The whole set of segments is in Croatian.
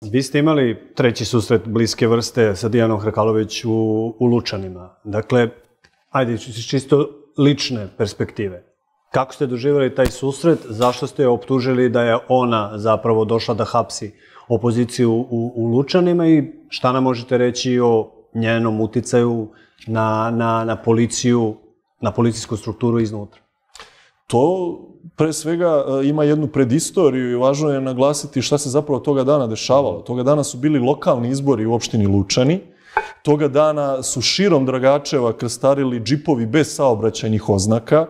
Vi ste imali treći susret bliske vrste sa Dijanom Hrkalović u, Lučanima. Dakle, ajde, čisto lične perspektive. Kako ste doživjeli taj susret? Zašto ste optužili da je ona zapravo došla da hapsi opoziciju u, u Lučanima i šta nam možete reći o njenom uticaju na, na, na policiju, na policijsku strukturu iznutra? To pre svega e, ima jednu predistoriju i važno je naglasiti šta se zapravo toga dana dešavalo. Toga dana su bili lokalni izbori u opštini Lučani. Toga dana su širom Dragačeva krstarili džipovi bez saobraćajnih oznaka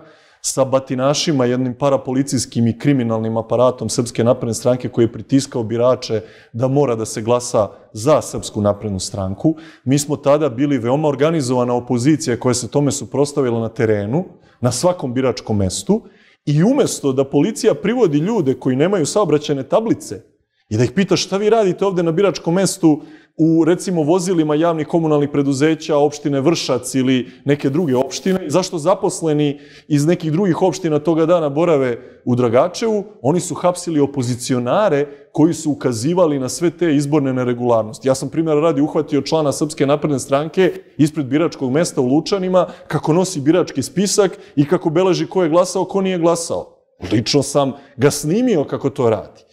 sa batinašima, jednim parapolicijskim i kriminalnim aparatom Srpske napredne stranke koji je pritiskao birače da mora da se glasa za Srpsku naprednu stranku. Mi smo tada bili veoma organizovana opozicija koja se tome suprostavila na terenu, na svakom biračkom mestu i umesto da policija privodi ljude koji nemaju saobraćene tablice i da ih pita šta vi radite ovde na biračkom mestu u, recimo, vozilima javnih komunalnih preduzeća, opštine Vršac ili neke druge opštine, zašto zaposleni iz nekih drugih opština toga dana borave u Dragačevu, oni su hapsili opozicionare koji su ukazivali na sve te izborne neregularnosti. Ja sam, primjer radi, uhvatio člana Srpske napredne stranke ispred biračkog mesta u Lučanima, kako nosi birački spisak i kako beleži ko je glasao, ko nije glasao. Lično sam ga snimio kako to radi.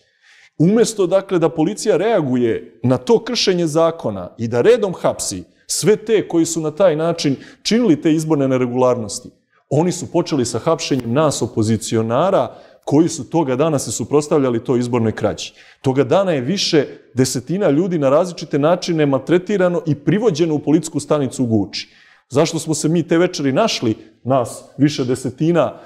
Umesto, dakle, da policija reaguje na to kršenje zakona i da redom hapsi sve te koji su na taj način činili te izborne neregularnosti, oni su počeli sa hapšenjem nas, opozicionara, koji su toga dana se suprostavljali toj izbornoj krađi. Toga dana je više desetina ljudi na različite načine maltretirano i privođeno u policijsku stanicu u Guči. Zašto smo se mi te večeri našli, nas više desetina,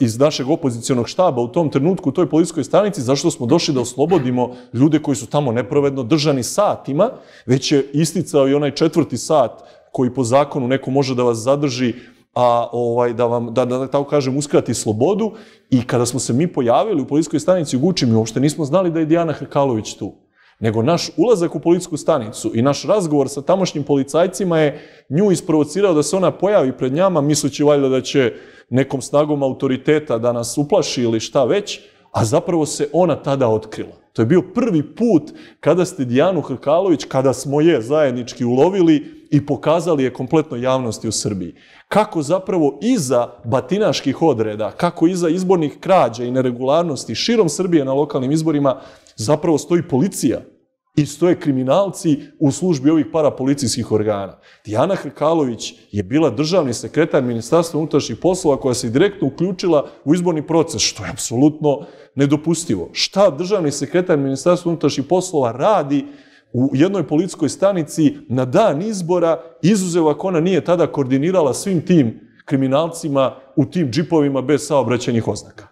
iz našeg opozicijonog štaba u tom trenutku u toj policijskoj stanici, zašto smo došli da oslobodimo ljude koji su tamo nepravedno držani satima, već je isticao i onaj četvrti sat koji po zakonu neko može da vas zadrži a ovaj da vam da, da tako kažem uskrati slobodu. I kada smo se mi pojavili u policijskoj stanici u Guči mi uopšte nismo znali da je Dijana Hrkalović tu. Nego naš ulazak u policijsku stanicu i naš razgovor sa tamošnjim policajcima je nju isprovocirao da se ona pojavi pred njama, misleći valjda da će nekom snagom autoriteta da nas uplaši ili šta već, a zapravo se ona tada otkrila. To je bio prvi put kada ste Dijanu Hrkalović, kada smo je zajednički ulovili i pokazali je kompletno javnosti u Srbiji. Kako zapravo iza batinaških odreda, kako iza izbornih krađa i neregularnosti širom Srbije na lokalnim izborima zapravo stoji policija i stoje kriminalci u službi ovih parapolicijskih organa. Dijana Hrkalović je bila državni sekretar Ministarstva unutrašnjih poslova koja se direktno uključila u izborni proces, što je apsolutno nedopustivo. Šta državni sekretar Ministarstva unutrašnjih poslova radi u jednoj policijskoj stanici na dan izbora, izuzev ako ona nije tada koordinirala svim tim kriminalcima u tim džipovima bez saobraćenih oznaka.